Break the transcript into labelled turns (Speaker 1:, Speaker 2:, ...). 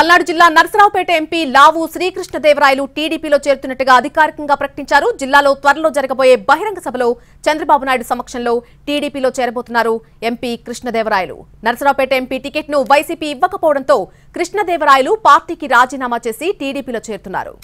Speaker 1: పల్నాడు జిల్లా నరసరావుపేట ఎంపీ లావు శ్రీకృష్ణదేవరాయలు టీడీపీలో చేరుతున్నట్టుగా అధికారికంగా ప్రకటించారు. జిల్లాలో త్వరలో జరగబోయే బహిరంగ సభలో చంద్రబాబు నాయుడు సమక్షంలో టీడీపీలో చేరబోతున్నారు ఎంపీ కృష్ణదేవరాయలు. నరసరావుపేట ఎంపీ టికెట్ను వైసీపీ ఇవ్వకపోవడంతో కృష్ణదేవరాయలు పార్టీకి రాజీనామా చేసి టీడీపీలో చేరుతున్నారు.